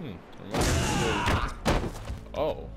Hmm. Oh.